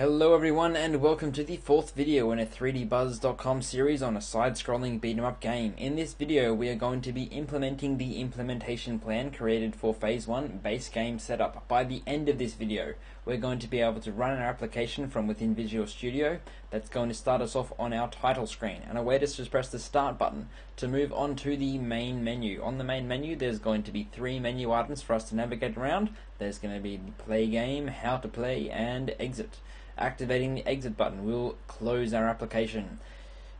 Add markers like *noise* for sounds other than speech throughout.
Hello everyone and welcome to the fourth video in a 3dbuzz.com series on a side-scrolling beat 'em up game. In this video we are going to be implementing the implementation plan created for phase 1 base game setup. By the end of this video we're going to be able to run our application from within Visual Studio that's going to start us off on our title screen. And a way to just press the start button to move on to the main menu. On the main menu there's going to be three menu items for us to navigate around. There's going to be play game, how to play and exit. Activating the exit button will close our application.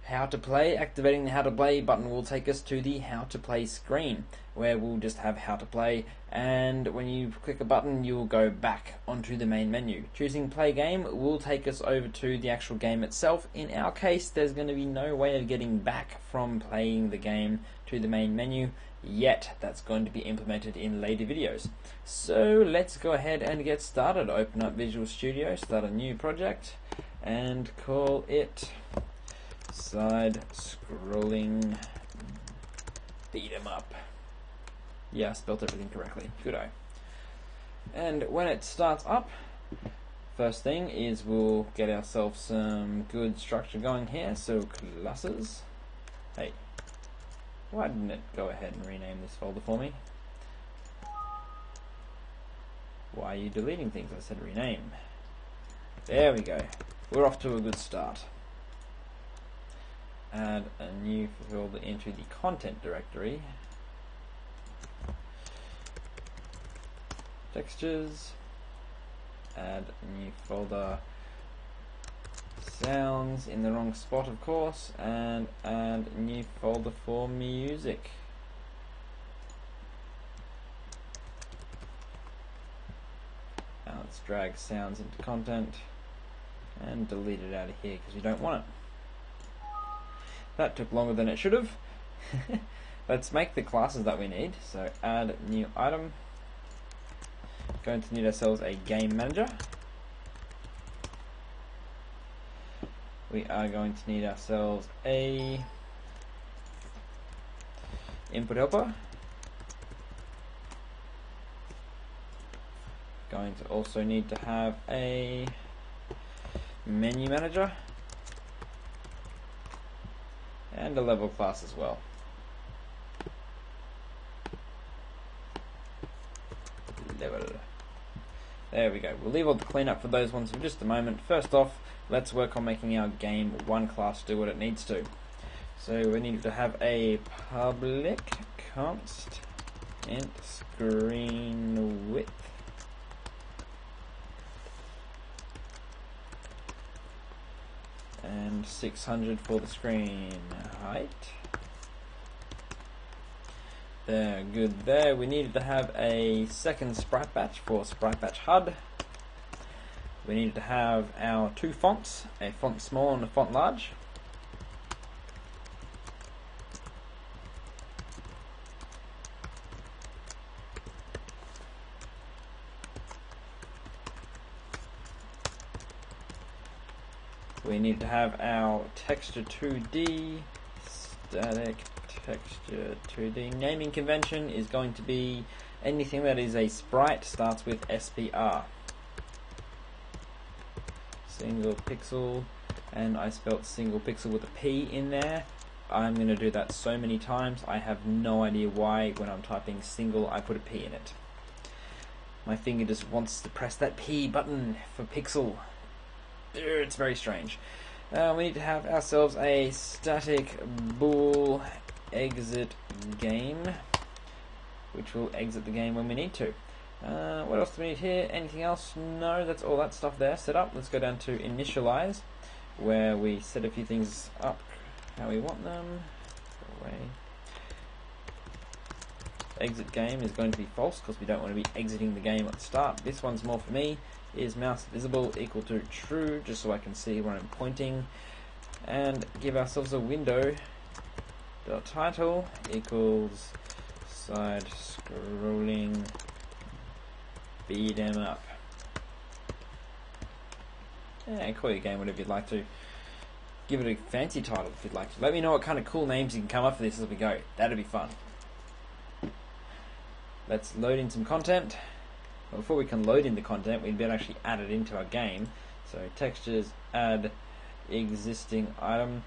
How to play, activating the how to play button will take us to the how to play screen where we'll just have how to play and when you click a button you'll go back onto the main menu. Choosing play game will take us over to the actual game itself. In our case there's going to be no way of getting back from playing the game to the main menu yet. That's going to be implemented in later videos. So let's go ahead and get started. Open up Visual Studio, start a new project, and call it Side Scrolling Beat 'em Up. Yeah, I spelt everything correctly. Good eye. And when it starts up, first thing is we'll get ourselves some good structure going here. So classes. Hey, why didn't it go ahead and rename this folder for me? Why are you deleting things? I said rename. There we go. We're off to a good start. Add a new folder into the content directory. Textures. Add a new folder sounds in the wrong spot of course and add new folder for music. Now let's drag sounds into content and delete it out of here because we don't want it. That took longer than it should have. *laughs* Let's make the classes that we need. So add new item. Going to need ourselves a game manager we are going to need ourselves a input helper. Going to also need to have a menu manager and a level class as well. Level. There we go. We'll leave all the cleanup for those ones for just a moment. First off let's work on making our game one class do what it needs to. So we need to have a public const int screen width and 600 for the screen height. There, good there. We needed to have a second sprite batch for sprite batch HUD we need to have our two fonts, a font small and a font large. We need to have our texture 2D, static texture 2D. Naming convention is going to be anything that is a sprite starts with SPR single pixel and I spelt single pixel with a P in there. I'm going to do that so many times I have no idea why when I'm typing single I put a P in it. My finger just wants to press that P button for pixel. It's very strange. Uh, we need to have ourselves a static bool exit game which will exit the game when we need to uh, what else do we need here? Anything else? No, that's all that stuff there set up. Let's go down to initialize, where we set a few things up how we want them. Away. Exit game is going to be false because we don't want to be exiting the game at the start. This one's more for me. Is mouse visible equal to true, just so I can see where I'm pointing. And give ourselves a window. Dot title equals side scrolling Beat 'em up. Yeah, call your game whatever you'd like to. Give it a fancy title if you'd like to. Let me know what kind of cool names you can come up for this as we go. That'd be fun. Let's load in some content. Well, before we can load in the content, we'd better actually add it into our game. So textures, add existing item.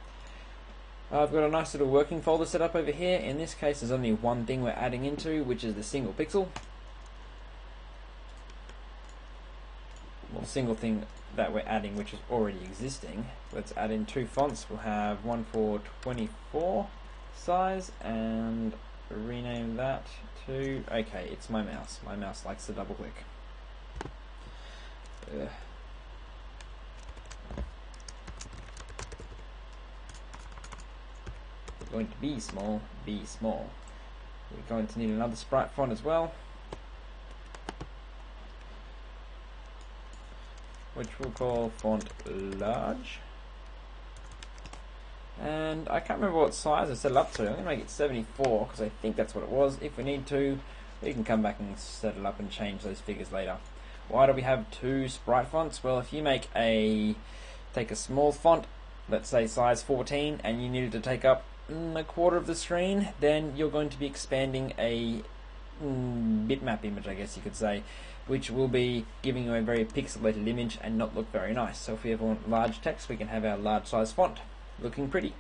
I've got a nice little working folder set up over here. In this case, there's only one thing we're adding into, which is the single pixel. Well, single thing that we're adding, which is already existing. Let's add in two fonts. We'll have one for 24 size and rename that to, okay, it's my mouse. My mouse likes to double click. Ugh. going to be small, be small. We're going to need another sprite font as well. Which we'll call font large. And I can't remember what size I set it up to. I'm going to make it 74 because I think that's what it was. If we need to, we can come back and set it up and change those figures later. Why do we have two sprite fonts? Well, if you make a take a small font, let's say size 14, and you needed to take up mm, a quarter of the screen, then you're going to be expanding a mm, bitmap image, I guess you could say, which will be giving you a very pixelated image and not look very nice. So if we ever want large text, we can have our large size font looking pretty.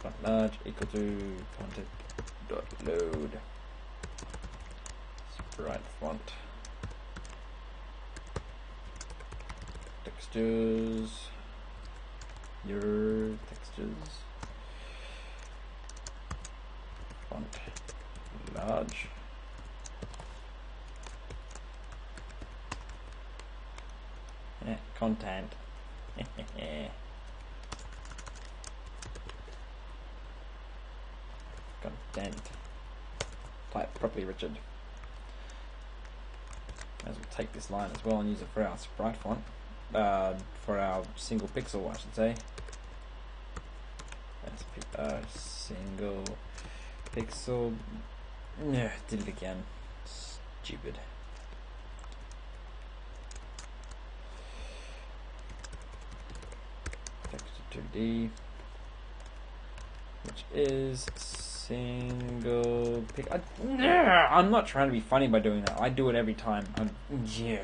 Font large equal to content dot load. Sprite font. Textures. Your textures. Font large yeah, content. *laughs* Content. Type properly Richard. As well take this line as well and use it for our sprite font. Uh, for our single pixel I should say. Uh, single pixel. Yeah, did it again. Stupid texture 2D which is single pick. I, I'm not trying to be funny by doing that. I do it every time. I'm yeah,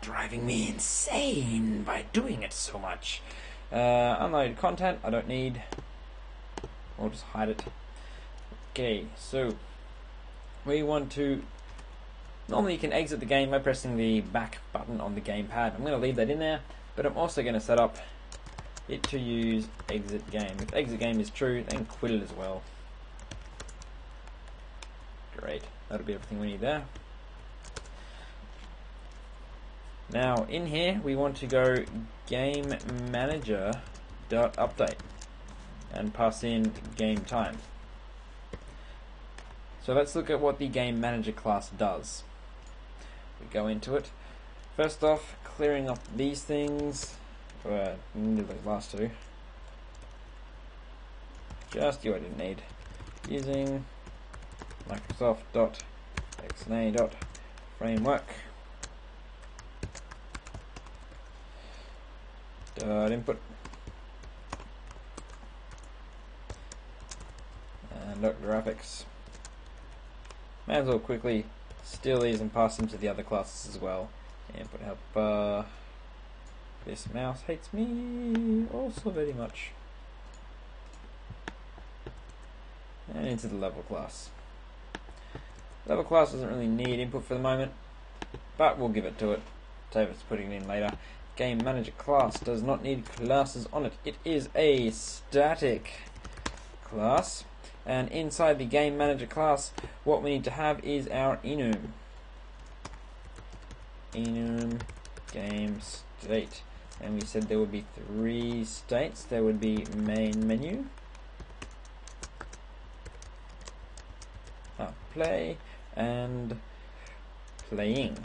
driving me insane by doing it so much. Uh, unloaded content. I don't need. I'll just hide it. Okay, so we want to. Normally, you can exit the game by pressing the back button on the gamepad. I'm going to leave that in there, but I'm also going to set up it to use exit game. If exit game is true, then quit it as well. Great, that'll be everything we need there. Now in here we want to go game manager dot update and pass in game time. So let's look at what the game manager class does. We go into it. First off, clearing up these things. Uh, the last two. Just you I didn't need. Using Microsoft.xna.framework dot input and dot graphics. May as well quickly steal these and pass them to the other classes as well. Input helper. This mouse hates me also very much. And into the level class. Level class doesn't really need input for the moment, but we'll give it to it. David's putting it in later. Game Manager class does not need classes on it. It is a static class. And inside the Game Manager class, what we need to have is our enum. Enum game state. And we said there would be three states. There would be main menu. Ah, play and playing.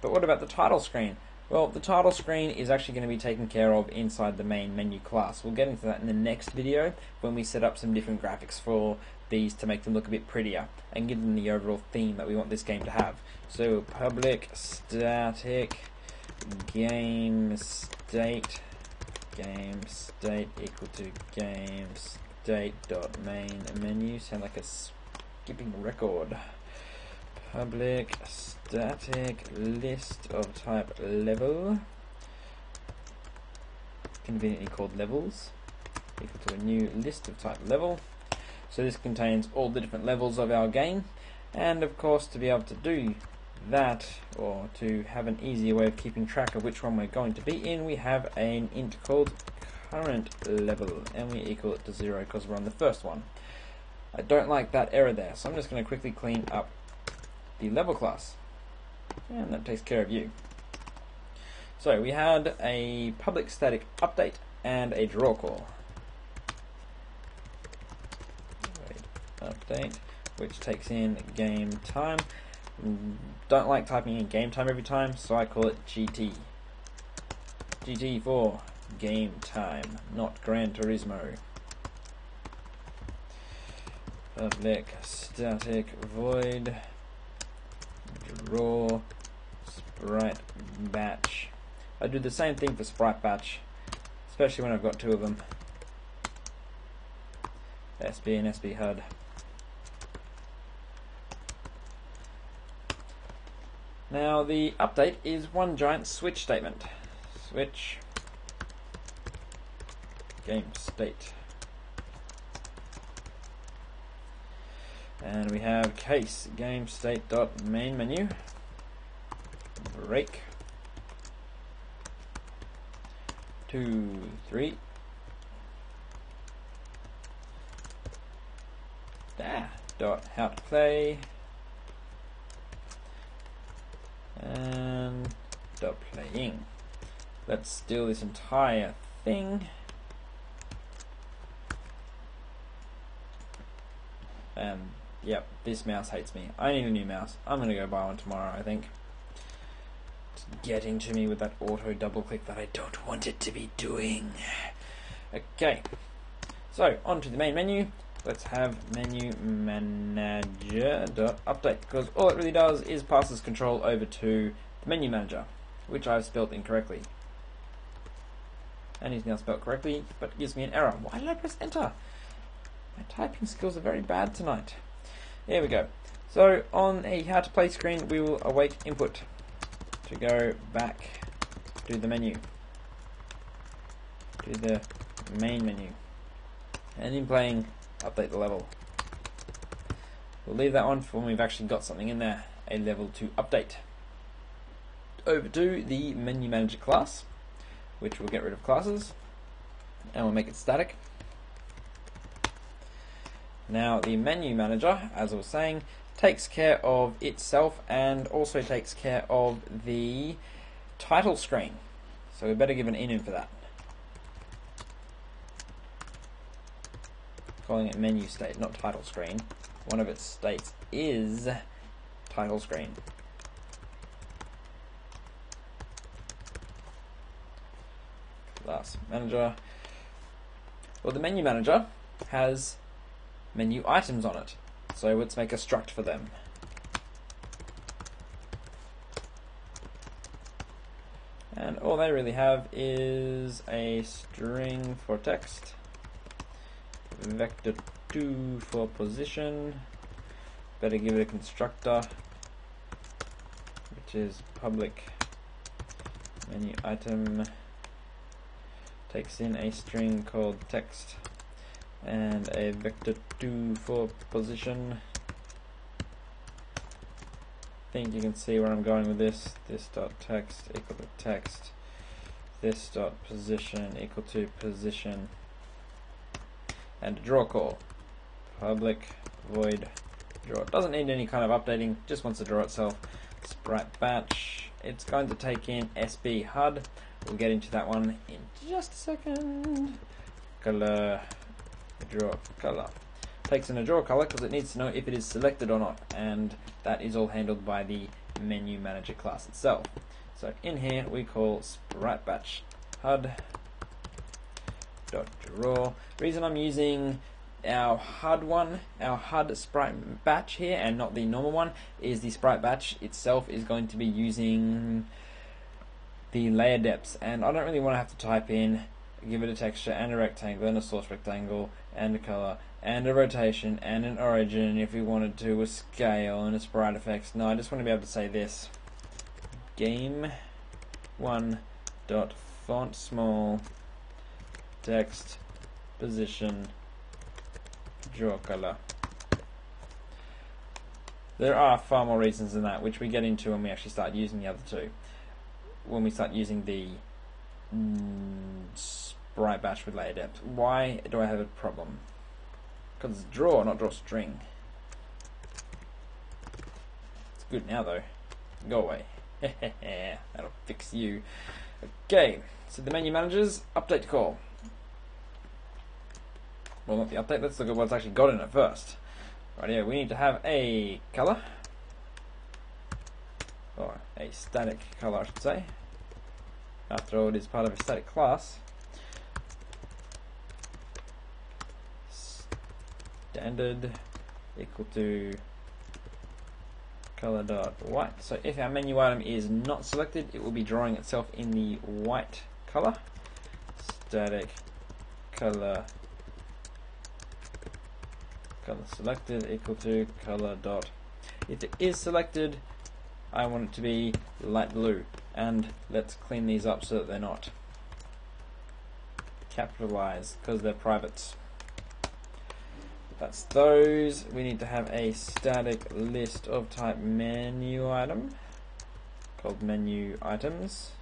But what about the title screen? Well, the title screen is actually going to be taken care of inside the main menu class. We'll get into that in the next video when we set up some different graphics for these to make them look a bit prettier and give them the overall theme that we want this game to have. So public static game state game state equal to game state dot main menu. Sound like a skipping record. public static list of type level. Conveniently called levels equal to a new list of type level. So this contains all the different levels of our game. And of course to be able to do that or to have an easier way of keeping track of which one we're going to be in we have an int called current level and we equal it to zero because we're on the first one. I don't like that error there so I'm just going to quickly clean up the level class. And that takes care of you. So we had a public static update and a draw call. Update which takes in game time don't like typing in game time every time, so I call it GT. GT for game time, not Gran Turismo. Public static void draw sprite batch. I do the same thing for sprite batch, especially when I've got two of them. SB and SB HUD. Now the update is one giant switch statement. Switch. Game state. And we have case game state dot main menu. Break. Two three. Da dot how to play stop playing. Let's steal this entire thing. And yep, this mouse hates me. I need a new mouse. I'm gonna go buy one tomorrow, I think. It's getting to me with that auto double click that I don't want it to be doing. Okay, so on to the main menu let's have menu manager update because all it really does is passes control over to the menu manager, which I've spelled incorrectly. And he's now spelled correctly, but it gives me an error. Why did I press enter? My typing skills are very bad tonight. There we go. So on a how to play screen, we will await input to go back to the menu, to the main menu. And in playing update the level. We'll leave that one for when we've actually got something in there, a level to update. Over to the menu manager class, which will get rid of classes, and we'll make it static. Now the menu manager, as I was saying, takes care of itself and also takes care of the title screen. So we better give an enum for that. calling it menu state, not title screen. One of its states is title screen. Class manager. Well, the menu manager has menu items on it. So let's make a struct for them. And all they really have is a string for text vector 2 for position better give it a constructor which is public menu item takes in a string called text and a vector 2 for position I think you can see where I'm going with this this dot text equal to text this dot position equal to position and draw call. Public void draw. It Doesn't need any kind of updating, just wants to draw itself. Sprite batch. It's going to take in SB HUD. We'll get into that one in just a second. Color draw color. Takes in a draw color because it needs to know if it is selected or not, and that is all handled by the menu manager class itself. So in here we call sprite batch HUD dot draw. Reason I'm using our HUD one, our HUD sprite batch here, and not the normal one, is the sprite batch itself is going to be using the layer depths, and I don't really want to have to type in, give it a texture and a rectangle and a source rectangle and a color and a rotation and an origin if we wanted to, a scale and a sprite effects. No, I just want to be able to say this. Game one dot font small text position draw color. There are far more reasons than that, which we get into when we actually start using the other two. When we start using the mm, sprite batch with layer depth. Why do I have a problem? Because it's draw, not draw string. It's good now though. Go away. *laughs* That'll fix you. Okay, so the menu managers, update call. Well, not the update, let's look at what's actually got in it first. Right here, we need to have a color, or a static color, I should say. After all, it is part of a static class. Standard equal to color dot white. So if our menu item is not selected, it will be drawing itself in the white color. Static color color selected equal to color dot. If it is selected, I want it to be light blue. And let's clean these up so that they're not capitalized because they're privates. That's those. We need to have a static list of type menu item called menu items.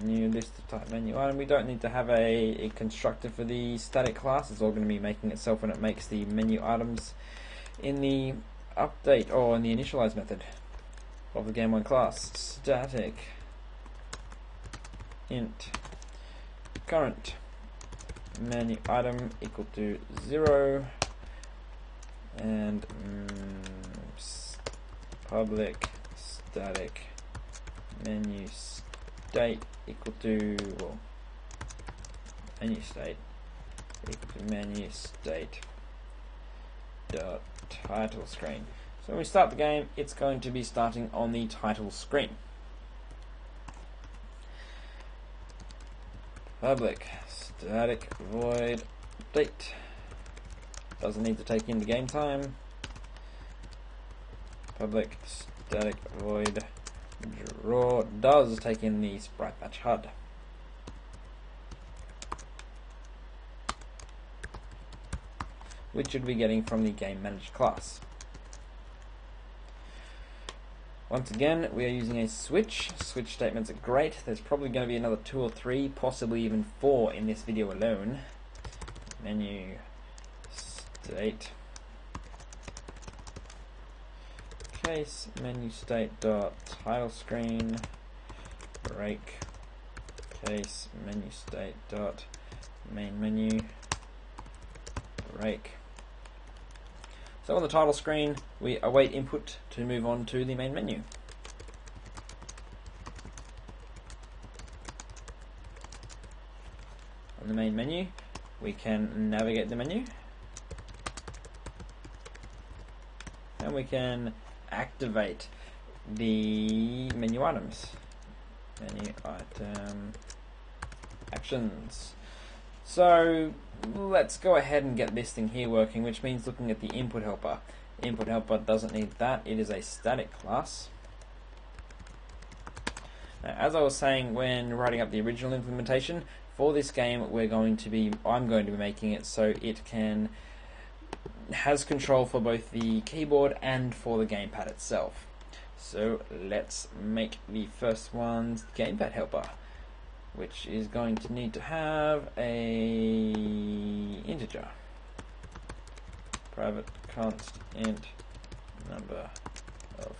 New list of type menu item. We don't need to have a, a constructor for the static class. It's all going to be making itself when it makes the menu items in the update or in the initialize method of the game one class. Static. Int. Current. Menu item equal to zero. And mm, public static. Menu state equal to well menu state equal to menu state dot title screen. So when we start the game, it's going to be starting on the title screen. Public static void date doesn't need to take into game time. Public static void draw does take in the sprite batch HUD. Which should be getting from the game manager class. Once again, we are using a switch. Switch statements are great. There's probably going to be another two or three, possibly even four in this video alone. Menu state case menu state dot title screen break case menu state dot main menu break so on the title screen, we await input to move on to the main menu. On the main menu, we can navigate the menu. And we can activate the menu items. Menu item actions. So let's go ahead and get this thing here working, which means looking at the input helper. Input helper doesn't need that, it is a static class. Now, as I was saying when writing up the original implementation, for this game we're going to be, I'm going to be making it so it can, has control for both the keyboard and for the gamepad itself. So let's make the first one's gamepad helper which is going to need to have a integer. Private const int number of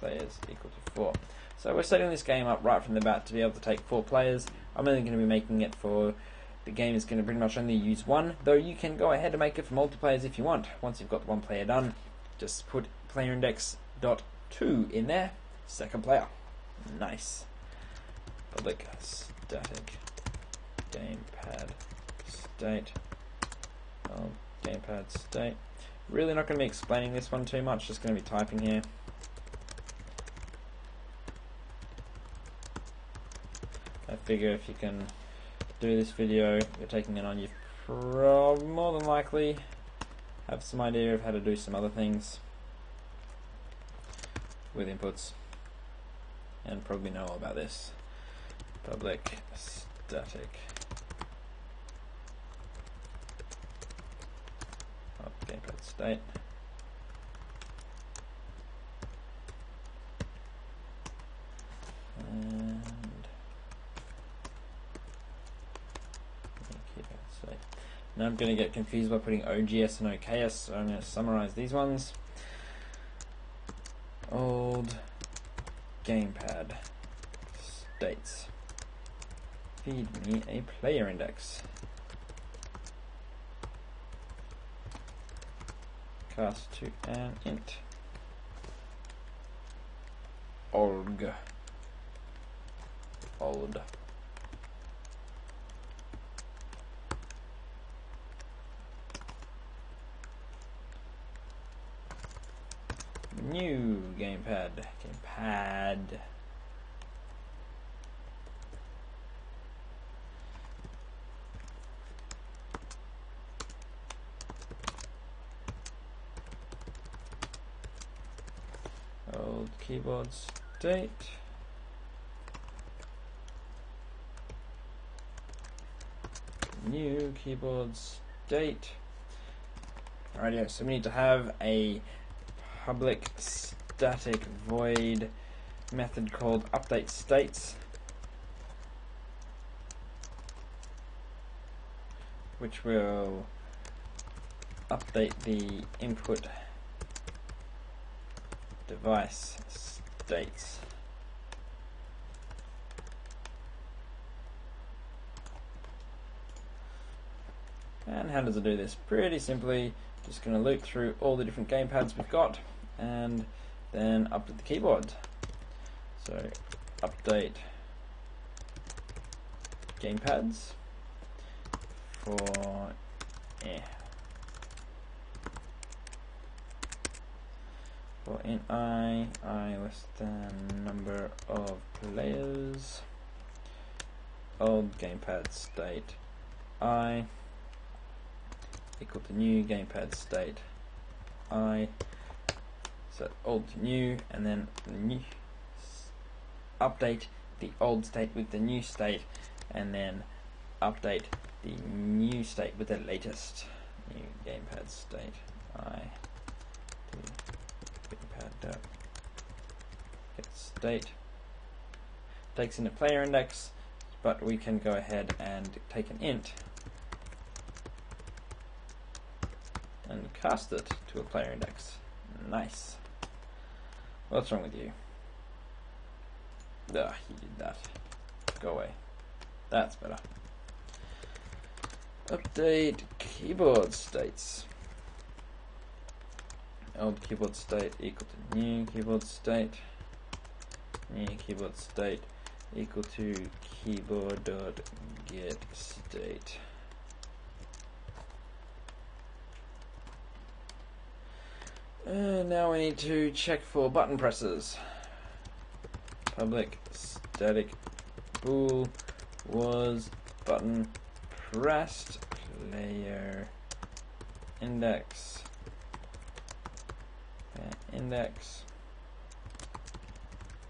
players equal to 4 so we're setting this game up right from the bat to be able to take 4 players. I'm only going to be making it for the game is going to pretty much only use one though you can go ahead and make it for multiplayers if you want. Once you've got one player done just put player index dot 2 in there. Second player. Nice. Public static. Gamepad state. Oh, gamepad state. Really not going to be explaining this one too much just going to be typing here. I figure if you can do this video you're taking it on you've prob more than likely have some idea of how to do some other things with inputs and probably know about this. Public static gamepad state. Now I'm going to get confused by putting OGS and OKS, so I'm going to summarize these ones. Old gamepad states feed me a player index. Cast to an int. Org. Old. New gamepad. Gamepad. Old date. New keyboard state. Alright, so we need to have a public static void method called update states which will update the input device states and how does it do this? Pretty simply just going to loop through all the different gamepads we've got and then update the keyboard. So update gamepads for eh, for in i i was the number of players. Old gamepad state. I equal to new gamepad state. I set old to new and then new update the old state with the new state and then update the new state with the latest new gamepad state. I gamepad dot get state takes in a player index but we can go ahead and take an int and cast it to a player index. Nice. What's wrong with you? ah you did that. Go away. That's better. Update keyboard states. Old keyboard state equal to new keyboard state. New keyboard state equal to keyboard dot get state. And now we need to check for button presses. Public static bool was button pressed player index index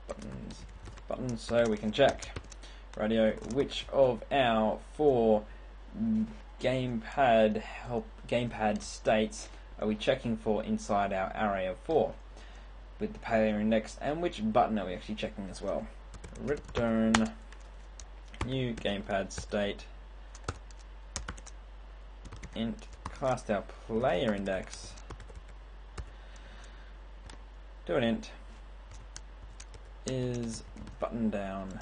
buttons buttons so we can check. Radio which of our four gamepad help gamepad states are we checking for inside our array of 4 with the player index and which button are we actually checking as well. Return new gamepad state int cast our player index do an int. Is button down.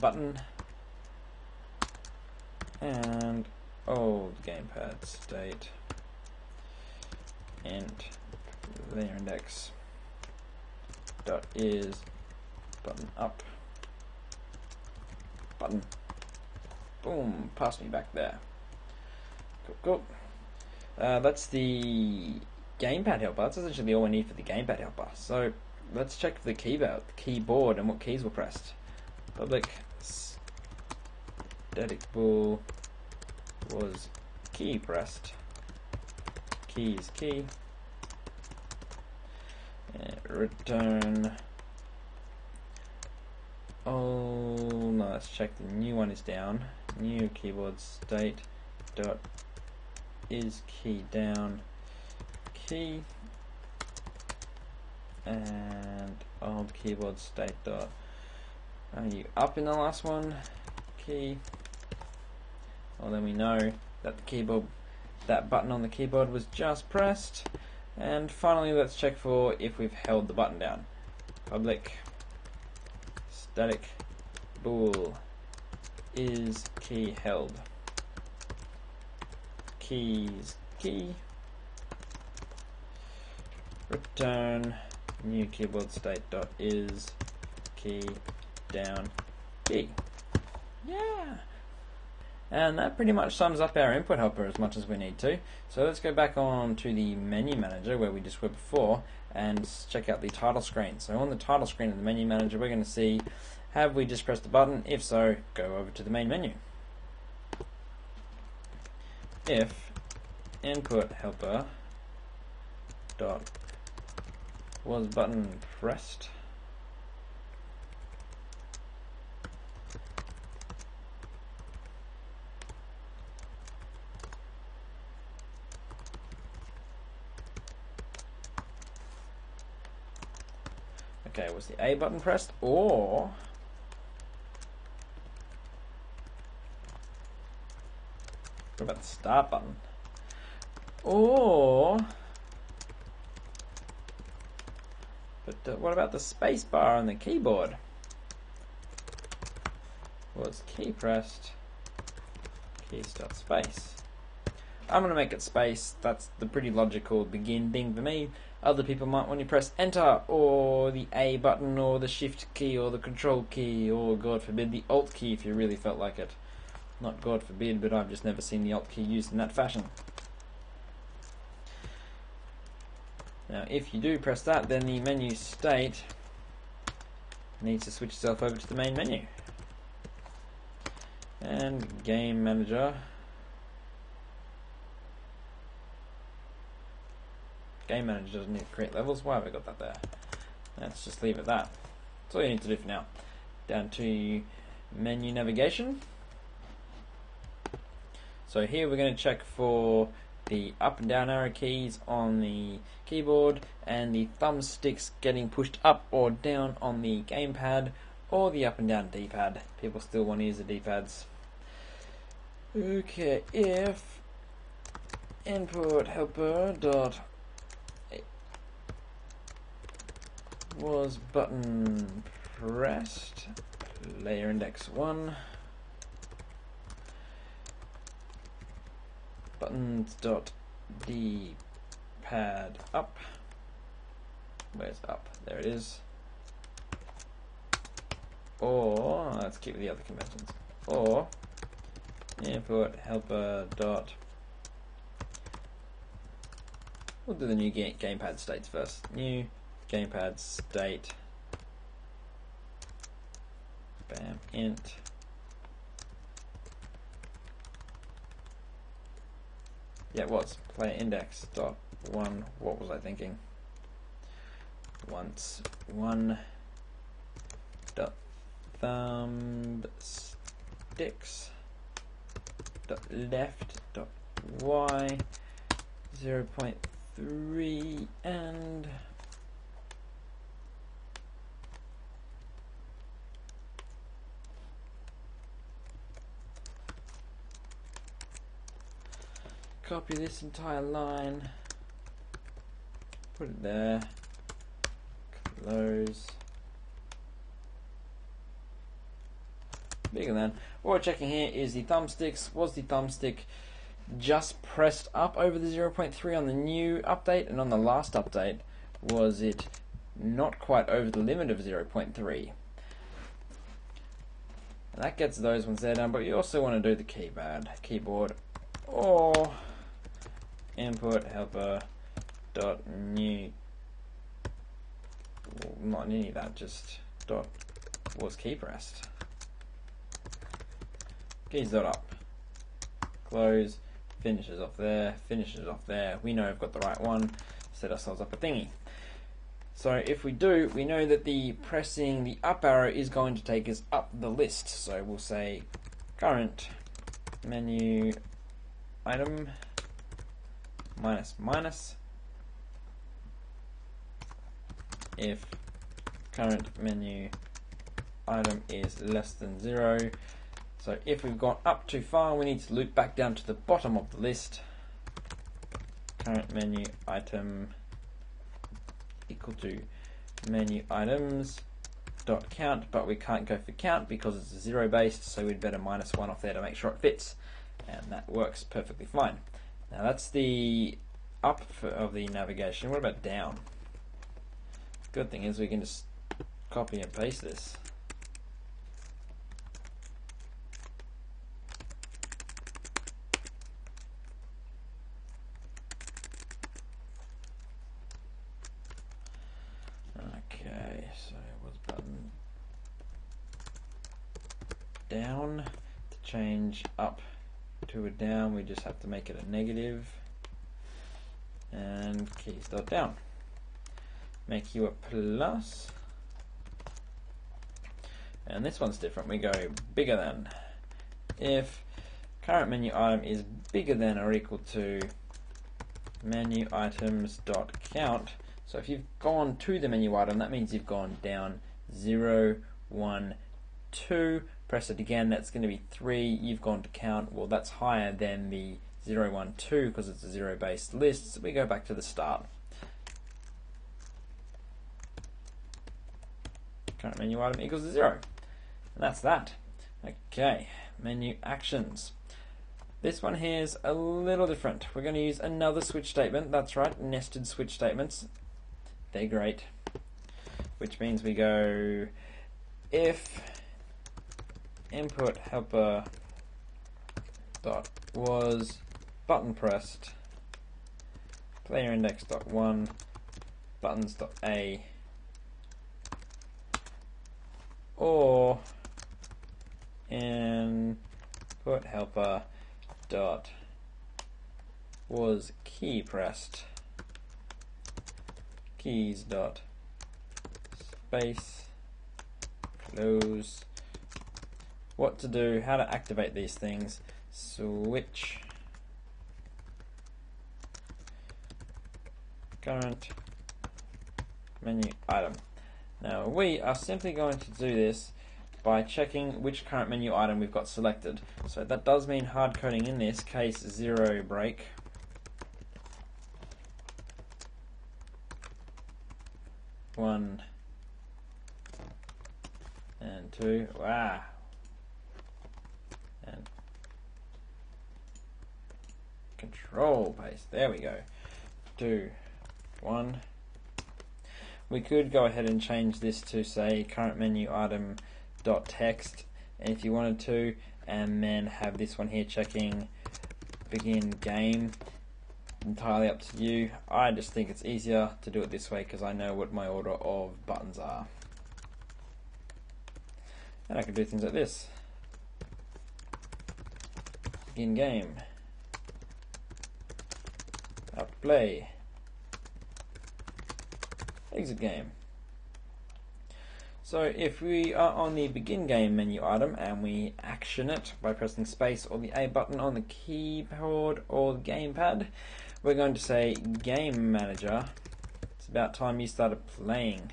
Button. And old gamepad state int. Layer index dot is button up. Button. Boom. Pass me back there. Cool cool. Uh, that's the gamepad helper that's essentially all we need for the gamepad helper so let's check the keyboard keyboard and what keys were pressed public static bool was key pressed. Keys key. Return. Oh no, let's check the new one is down. New keyboard state dot is key down key and old keyboard state dot. Are you up in the last one? Key. Well then we know that the keyboard that button on the keyboard was just pressed. And finally let's check for if we've held the button down. Public static bool is key held. Keys key return new keyboard state dot is key down key yeah and that pretty much sums up our input helper as much as we need to. So let's go back on to the menu manager where we just were before and check out the title screen. So on the title screen of the menu manager we're going to see have we just pressed the button? If so, go over to the main menu. If input helper dot was button pressed Okay, was the A button pressed or what about the start button? Or but uh, what about the space bar on the keyboard? Was key pressed? Key start space. I'm going to make it space. That's the pretty logical begin thing for me. Other people might want to press enter or the A button or the shift key or the control key or God forbid the alt key if you really felt like it. Not God forbid, but I've just never seen the alt key used in that fashion. Now if you do press that then the menu state needs to switch itself over to the main menu. And game manager Game Manager doesn't need to create levels. Why have I got that there? Let's just leave it that. That's all you need to do for now. Down to menu navigation. So here we're going to check for the up and down arrow keys on the keyboard and the thumbsticks getting pushed up or down on the gamepad or the up and down D-pad. People still want to use the D-pads. Okay, if input helper dot was button pressed, layer index 1, buttons dot d pad up, where's up, there it is, or, let's keep the other conventions, or input helper dot We'll do the new gamepad states first. New gamepad state. Bam int yeah was. Player index dot one. What was I thinking? Once one. Dot thumb sticks. Dot left. Dot y. 0.3 and copy this entire line, put it there, close. Bigger than. What we're checking here is the thumbsticks. Was the thumbstick just pressed up over the 0.3 on the new update, and on the last update, was it not quite over the limit of 0.3? And that gets those ones there down, but you also want to do the keypad, keyboard, or input helper dot new. Not any of that just dot was key pressed. Keys dot up. Close, finishes off there, finishes off there. We know we've got the right one, set ourselves up a thingy. So if we do, we know that the pressing the up arrow is going to take us up the list. So we'll say current menu item minus minus if current menu item is less than zero. So if we've gone up too far, we need to loop back down to the bottom of the list. Current menu item equal to menu items dot count, but we can't go for count because it's zero based, so we'd better minus one off there to make sure it fits, and that works perfectly fine. Now that's the up of the navigation. What about down? Good thing is we can just copy and paste this. Okay, so was button down to change up to a down we just have to make it a negative and keys dot down. Make you a plus. And this one's different. We go bigger than. If current menu item is bigger than or equal to menu items dot count so if you've gone to the menu item that means you've gone down 0 1 2 press it again that's going to be 3 you've gone to count well that's higher than the 0 1 2 because it's a zero based list so we go back to the start current menu item equals 0 and that's that okay menu actions this one here is a little different. We're going to use another switch statement. That's right, nested switch statements. They're great. Which means we go if input helper dot was button pressed player index dot one buttons dot a or input helper dot was key pressed keys dot space close what to do how to activate these things switch current menu item now we are simply going to do this by checking which current menu item we've got selected. So that does mean hard coding in this case zero break. One and two. Wow. And control paste. There we go. Two, one. We could go ahead and change this to say current menu item dot text if you wanted to and then have this one here checking begin game entirely up to you I just think it's easier to do it this way because I know what my order of buttons are and I can do things like this begin game play exit game so if we are on the begin game menu item and we action it by pressing space or the A button on the keyboard or the gamepad, we're going to say game manager. It's about time you started playing.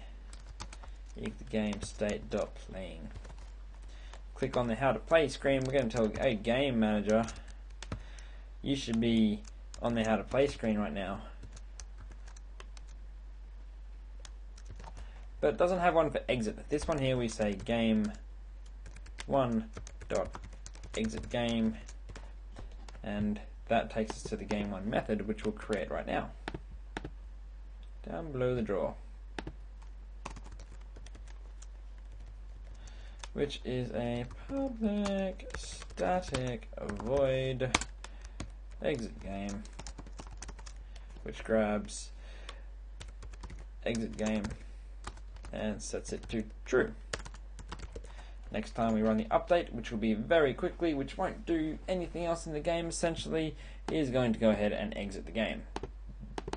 if the game state dot playing. Click on the how to play screen. We're going to tell a game manager you should be on the how to play screen right now. but it doesn't have one for exit. This one here we say game one dot exit game and that takes us to the game one method which we'll create right now down below the draw. which is a public static void exit game which grabs exit game and sets it to true. Next time we run the update, which will be very quickly, which won't do anything else in the game essentially, is going to go ahead and exit the game.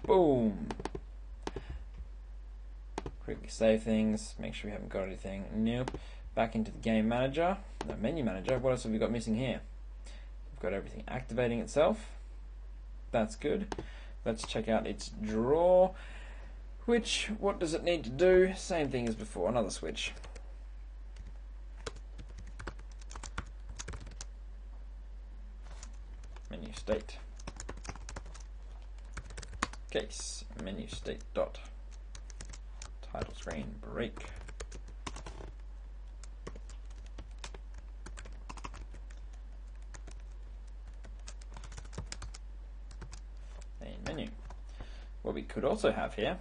Boom! Quickly save things, make sure we haven't got anything. new. Back into the game manager, the menu manager. What else have we got missing here? We've got everything activating itself. That's good. Let's check out its draw. Which, what does it need to do? Same thing as before, another switch. Menu state. Case, menu state dot. Title screen, break. Main menu. What we could also have here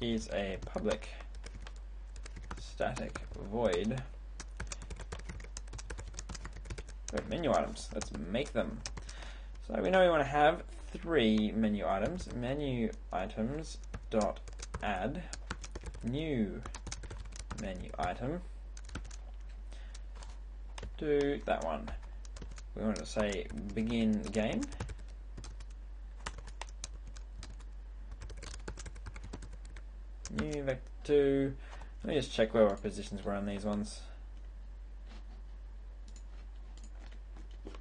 is a public static void menu items. Let's make them. So we know we want to have three menu items. Menu items dot add new menu item. Do that one. We want to say begin game. 2. Let me just check where our positions were on these ones.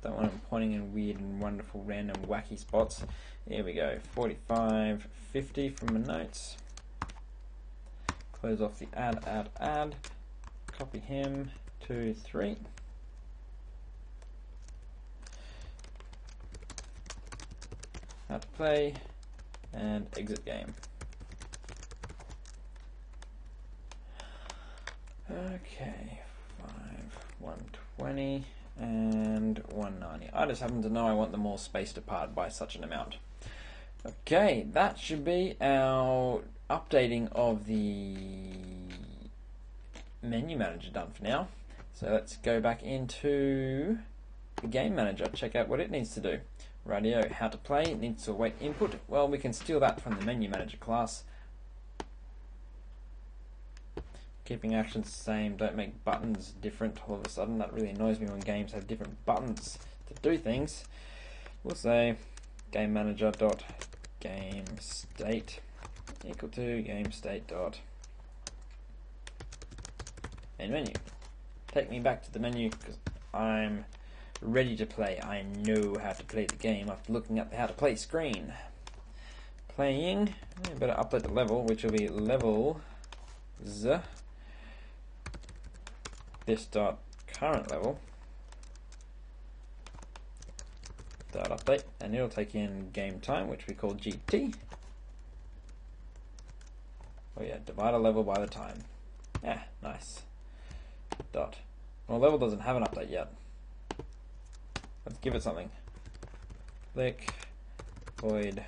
Don't I'm pointing in weird and wonderful random wacky spots. Here we go. 45, 50 from my notes. Close off the add, add, add. Copy him. 2, 3. How to play and exit game. Okay, 5, 120 and 190. I just happen to know I want them all spaced apart by such an amount. Okay, that should be our updating of the menu manager done for now. So let's go back into the game manager, check out what it needs to do. Radio, how to play, needs to await input. Well, we can steal that from the menu manager class keeping actions the same, don't make buttons different all of a sudden. That really annoys me when games have different buttons to do things. We'll say game manager dot game state equal to game state dot main menu. Take me back to the menu because I'm ready to play. I know how to play the game after looking at the how to play screen. Playing, better update the level, which will be level z this dot current level. Dot update. And it'll take in game time which we call GT oh yeah divide a level by the time. Yeah nice. Dot. Well level doesn't have an update yet. Let's give it something. Click. Void.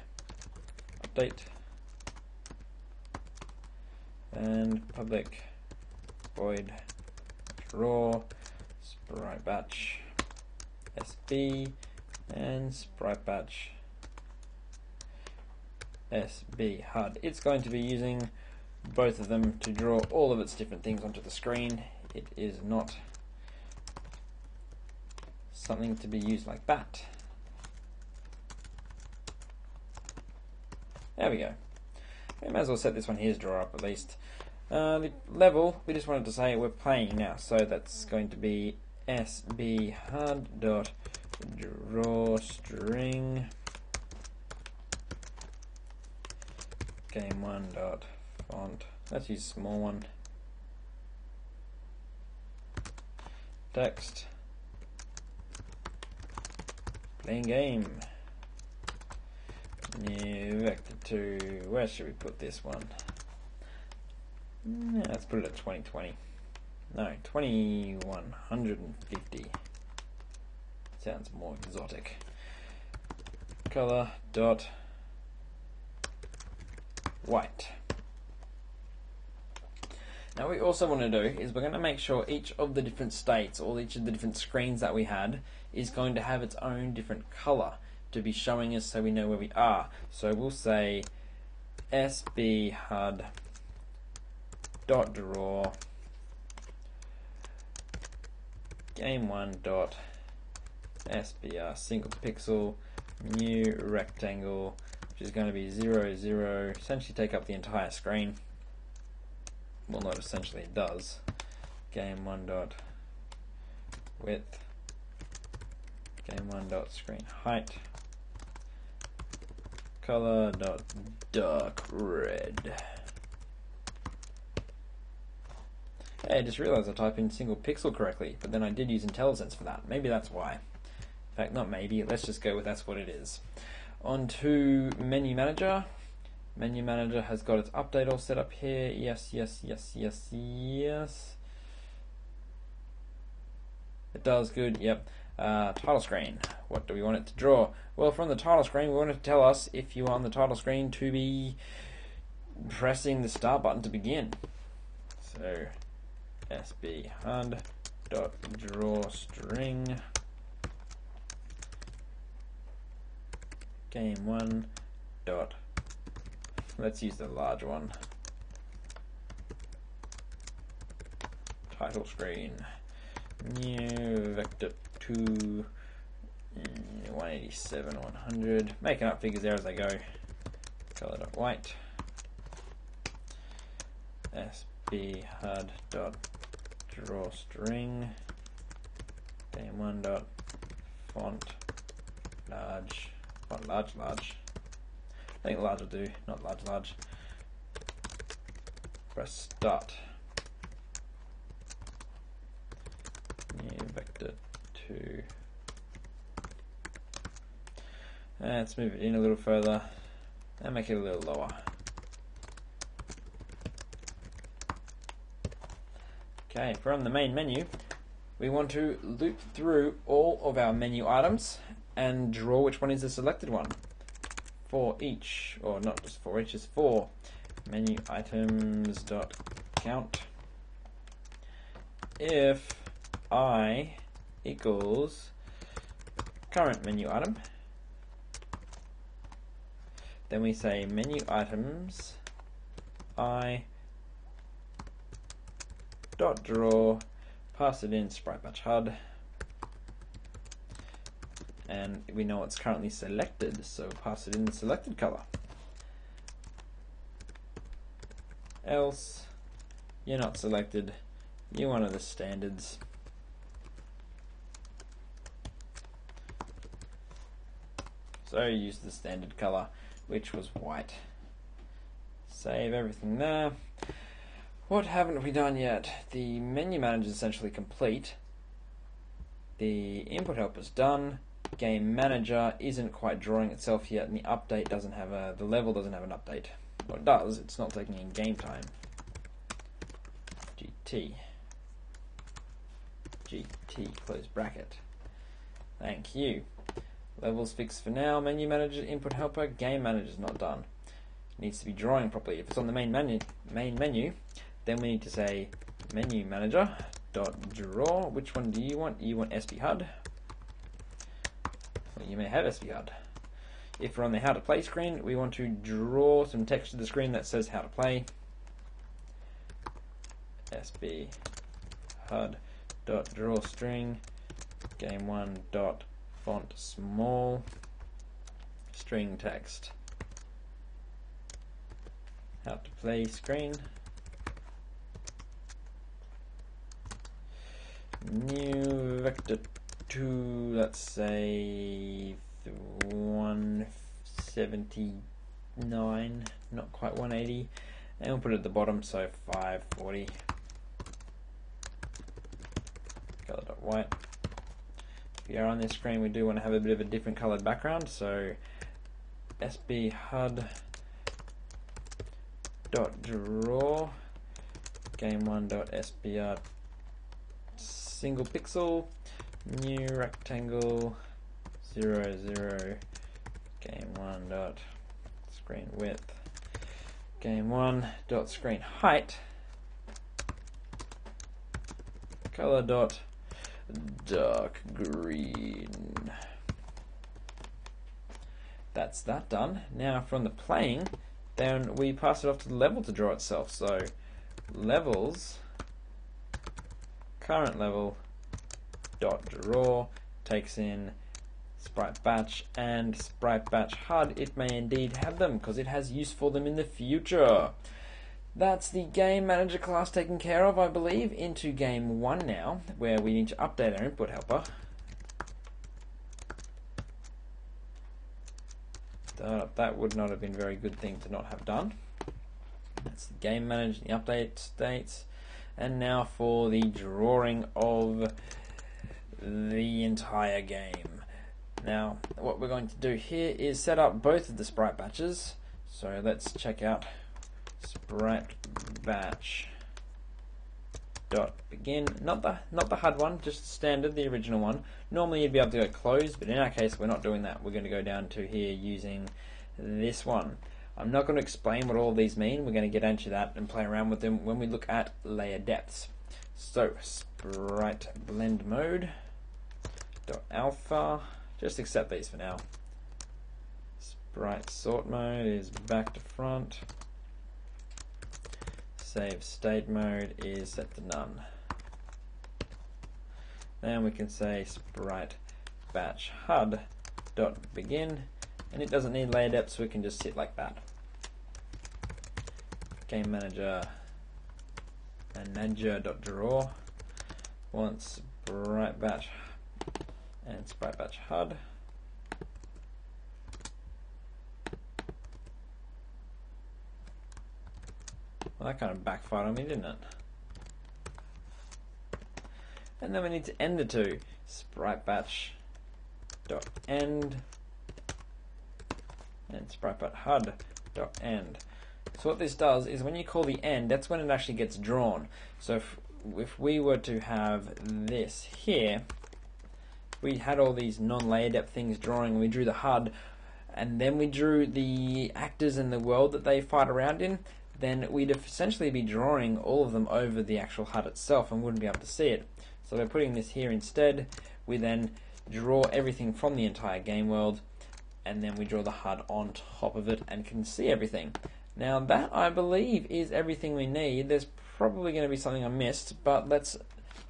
Update. And public. Void draw, sprite batch, SB, and sprite batch SB HUD. It's going to be using both of them to draw all of its different things onto the screen. It is not something to be used like that. There we go. We may as well set this one here's draw up at least. Uh, the level, we just wanted to say we're playing now, so that's going to be sb hud dot game one dot font. Let's use small one. Text. Playing game. New vector two. Where should we put this one? Yeah, let's put it at 2020. No, 2150. Sounds more exotic. Color dot white. Now what we also want to do is we're going to make sure each of the different states or each of the different screens that we had is going to have its own different color to be showing us so we know where we are. So we'll say SB HUD dot draw. Game one dot SBR single pixel new rectangle which is going to be 0 0 essentially take up the entire screen. Well not essentially it does. Game one dot width. Game one dot screen height. Color dot dark red Hey, I just realized I typed in single pixel correctly, but then I did use IntelliSense for that. Maybe that's why. In fact, not maybe. Let's just go with that's what it is. On to Menu Manager. Menu Manager has got its update all set up here. Yes, yes, yes, yes, yes. It does good. Yep. Uh, title screen. What do we want it to draw? Well, from the title screen, we want it to tell us if you are on the title screen to be pressing the start button to begin. So sb HUD dot draw string. Game one dot let's use the large one. Title screen. New vector 2 mm, 187 100 making up figures there as I go. Color dot white. Sb HUD dot draw string. Game one dot. Font. Large. Font large large. I think large will do not large large. Press start. New vector 2 let's move it in a little further and make it a little lower Okay, from the main menu, we want to loop through all of our menu items and draw which one is the selected one for each, or not just for each, is for menu items dot count. If i equals current menu item, then we say menu items i dot draw, pass it in sprite batch HUD, and we know it's currently selected, so pass it in the selected color. Else, you're not selected, you're one of the standards. So use the standard color, which was white. Save everything there. What haven't we done yet? The menu manager is essentially complete. The input helper is done. Game manager isn't quite drawing itself yet, and the update doesn't have a. The level doesn't have an update. Well, it does. It's not taking in game time. GT. GT close bracket. Thank you. Levels fixed for now. Menu manager, input helper, game manager is not done. Needs to be drawing properly. If it's on the main menu, main menu, then we need to say menu manager dot draw. Which one do you want? You want SB HUD. Well, you may have SB HUD. If we're on the how to play screen, we want to draw some text to the screen that says how to play. SB HUD dot draw string game one dot font small string text how to play screen new vector 2, let's say 179, not quite 180, and we'll put it at the bottom, so 540. Color dot white. If you're on this screen, we do want to have a bit of a different colored background, so SB HUD dot draw game one dot SBR single pixel, new rectangle, 0, 0, game 1 dot screen width, game 1 dot screen height, color dot dark green. That's that done. Now from the playing, then we pass it off to the level to draw itself. So levels current level dot draw takes in sprite batch and sprite batch HUD. It may indeed have them because it has use for them in the future. That's the game manager class taken care of, I believe, into game one now, where we need to update our input helper. That would not have been a very good thing to not have done. That's the game manager, the update states. And now for the drawing of the entire game. Now, what we're going to do here is set up both of the sprite batches. So let's check out sprite batch dot begin not the not the HUD one just standard the original one normally you'd be able to go close but in our case we're not doing that we're going to go down to here using this one I'm not going to explain what all these mean. We're going to get into that and play around with them when we look at layer depths. So sprite blend mode dot alpha. Just accept these for now. Sprite sort mode is back to front. Save state mode is set to none. Then we can say sprite batch HUD dot begin and it doesn't need layer depth so we can just sit like that. Game manager manager dot wants sprite batch and sprite batch HUD Well, that kind of backfired on me, didn't it? And then we need to end the two. Sprite batch dot end and sprite batch HUD dot end. So what this does is when you call the end, that's when it actually gets drawn. So if, if we were to have this here, we had all these non-layer depth things drawing, we drew the HUD, and then we drew the actors and the world that they fight around in, then we'd essentially be drawing all of them over the actual HUD itself and wouldn't be able to see it. So by putting this here instead, we then draw everything from the entire game world and then we draw the HUD on top of it and can see everything. Now that I believe is everything we need. There's probably going to be something I missed, but let's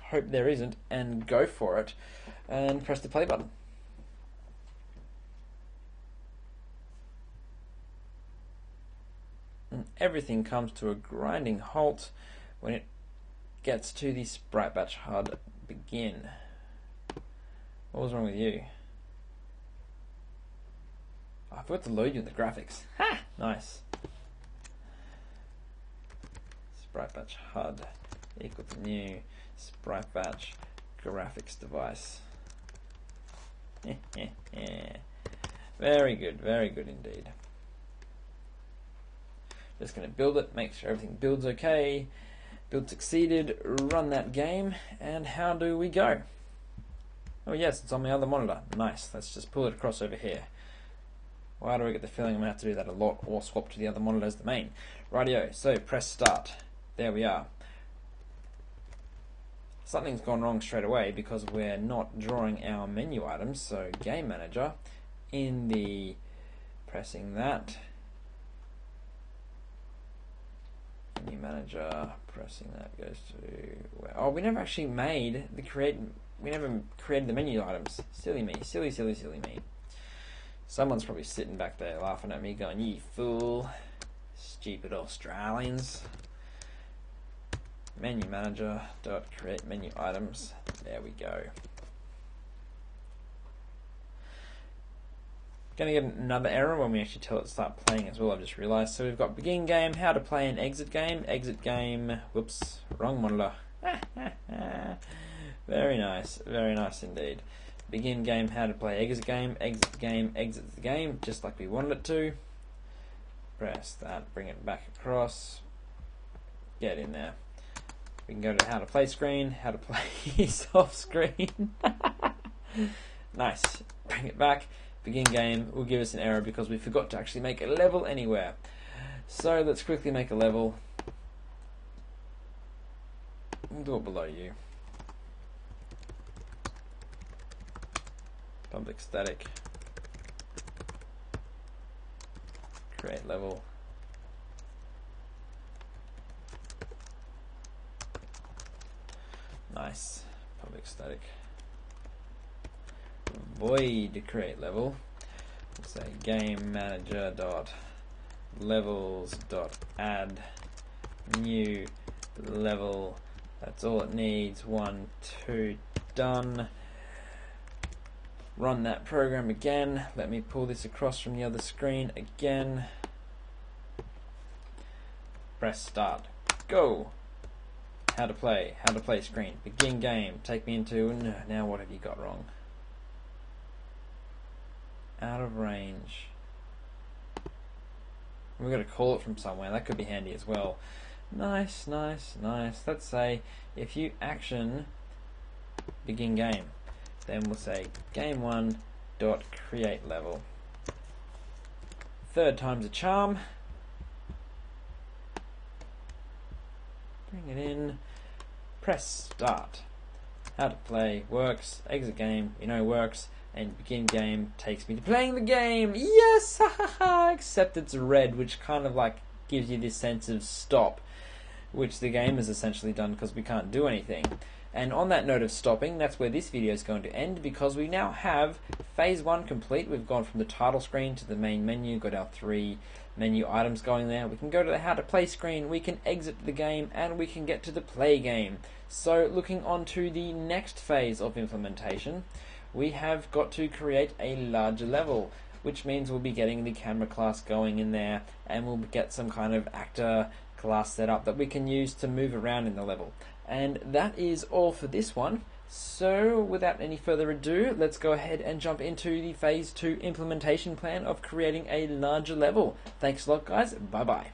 hope there isn't and go for it and press the play button. and everything comes to a grinding halt when it gets to the sprite batch HUD begin. What was wrong with you? I forgot to load you in the graphics. Ha! Nice. Sprite batch HUD equal to new sprite batch graphics device. *laughs* very good, very good indeed. Just going to build it, make sure everything builds okay. Build succeeded, run that game, and how do we go? Oh yes, it's on my other monitor. Nice, let's just pull it across over here. Why do I get the feeling I'm going to have to do that a lot or swap to the other monitor as the main? Radio. so press start. There we are. Something's gone wrong straight away because we're not drawing our menu items, so Game Manager, in the pressing that, New manager, pressing that goes to. Oh, we never actually made the create. We never created the menu items. Silly me. Silly, silly, silly me. Someone's probably sitting back there laughing at me, going, "You fool, stupid Australians." Menu manager dot create menu items. There we go. Going to get another error when we actually tell it to start playing as well, I've just realised. So we've got begin game, how to play an exit game, exit game, whoops, wrong monitor. *laughs* very nice, very nice indeed. Begin game, how to play exit game, exit game, exit the game, just like we wanted it to. Press that, bring it back across, get in there. We can go to how to play screen, how to play *laughs* soft screen. *laughs* nice, bring it back begin game will give us an error because we forgot to actually make a level anywhere. So let's quickly make a level. We'll do it below you. Public static. Create level. Nice. Public static. void create level. Say game manager dot levels dot add new level. That's all it needs. One, two, done. Run that program again. Let me pull this across from the other screen again. Press start. Go. How to play. How to play screen. Begin game. Take me into. Now what have you got wrong? Out of range. We've got to call it from somewhere. That could be handy as well. Nice, nice, nice. Let's say if you action begin game, then we'll say game one dot create level. Third time's a charm. Bring it in. Press start. How to play works. Exit game. You know works. And begin game takes me to playing the game. Yes, except it's red, which kind of like gives you this sense of stop which the game has essentially done because we can't do anything. And on that note of stopping, that's where this video is going to end because we now have phase one complete. We've gone from the title screen to the main menu, got our three menu items going there. We can go to the how to play screen, we can exit the game, and we can get to the play game. So looking on to the next phase of implementation, we have got to create a larger level which means we'll be getting the camera class going in there and we'll get some kind of actor class set up that we can use to move around in the level. And that is all for this one. So without any further ado, let's go ahead and jump into the phase 2 implementation plan of creating a larger level. Thanks a lot guys, bye bye.